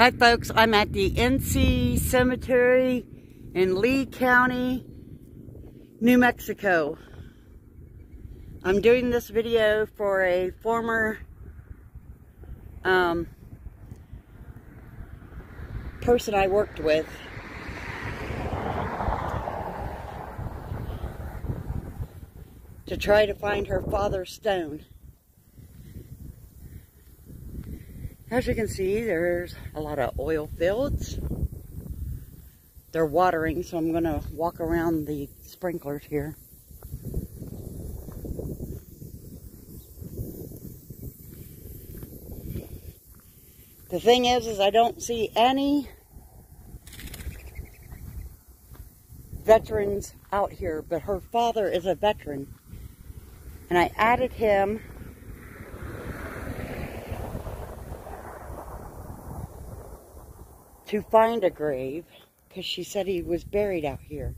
Hi folks, I'm at the Eunice Cemetery in Lea County, New Mexico. I'm doing this video for a former um, person I worked with. To try to find her father's stone. As you can see, there's a lot of oil fields. They're watering, so I'm going to walk around the sprinklers here. The thing is, is I don't see any veterans out here, but her father is a veteran. And I added him to find a grave because she said he was buried out here.